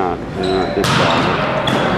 not. They're not this bad.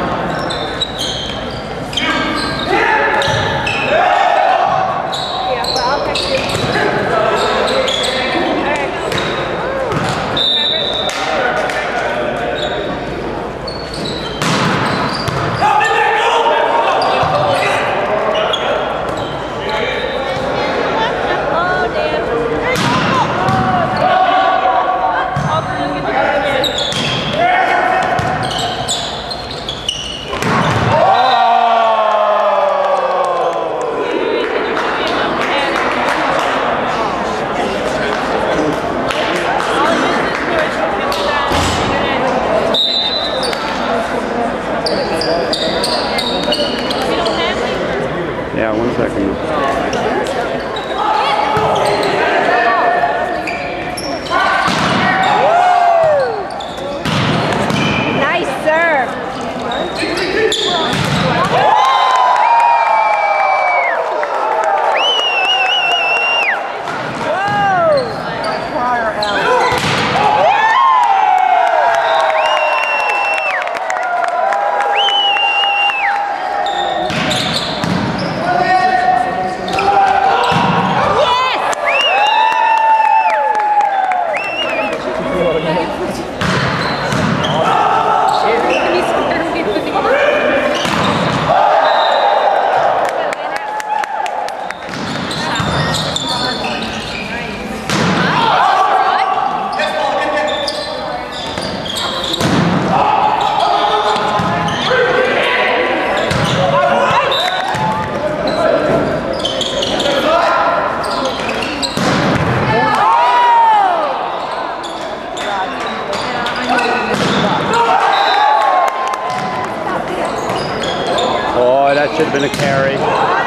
going to carry.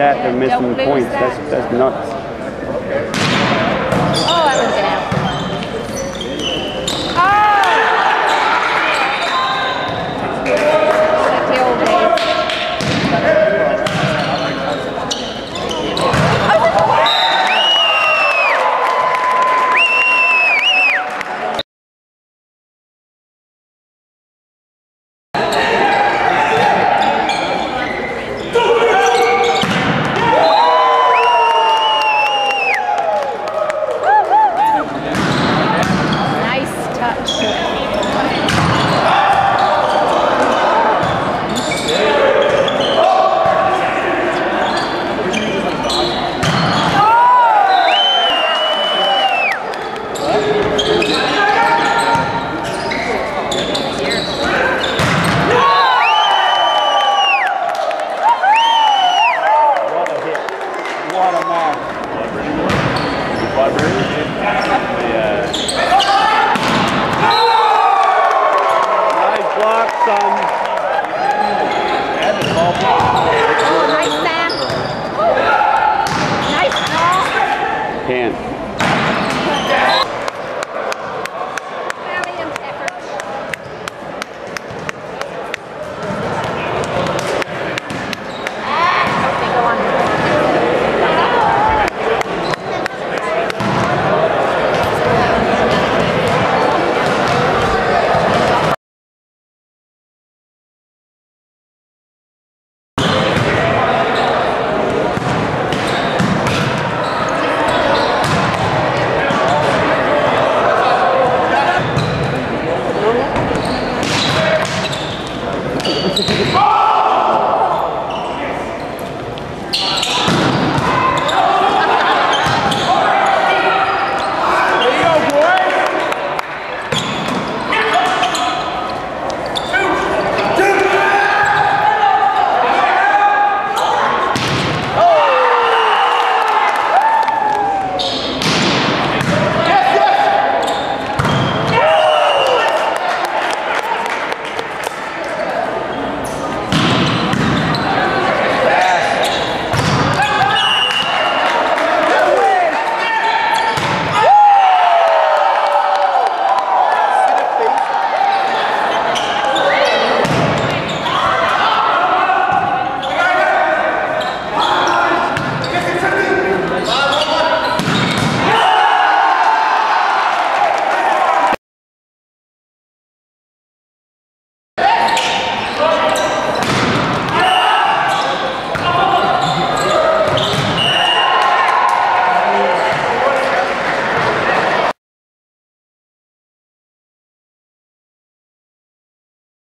that, they're missing points. That's, that's nuts.